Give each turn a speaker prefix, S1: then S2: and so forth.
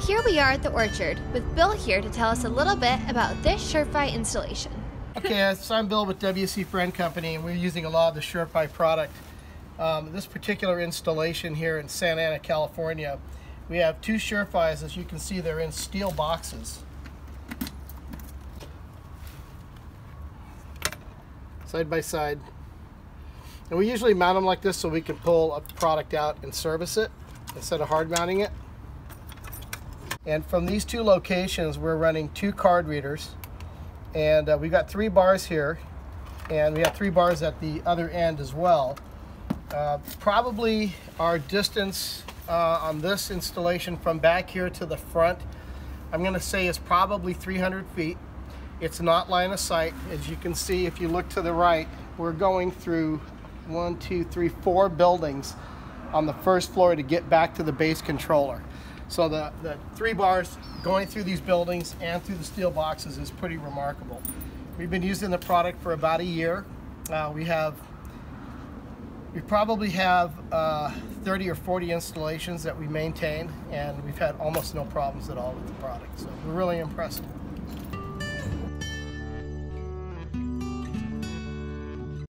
S1: Here we are at the orchard with Bill here to tell us a little bit about this Sure-Fi installation.
S2: Okay, so I'm Bill with WC Friend Company and we're using a lot of the Sure-Fi product. Um, this particular installation here in Santa Ana, California, we have two Sure-Fis. As you can see, they're in steel boxes. Side by side. And we usually mount them like this so we can pull a product out and service it instead of hard mounting it. And from these two locations, we're running two card readers. And uh, we've got three bars here, and we have three bars at the other end as well. Uh, probably our distance uh, on this installation from back here to the front, I'm going to say is probably 300 feet. It's not line of sight. As you can see, if you look to the right, we're going through one, two, three, four buildings on the first floor to get back to the base controller. So the, the three bars going through these buildings and through the steel boxes is pretty remarkable. We've been using the product for about a year. Uh, we have, we probably have uh, 30 or 40 installations that we maintain and we've had almost no problems at all with the product. So we're really impressed.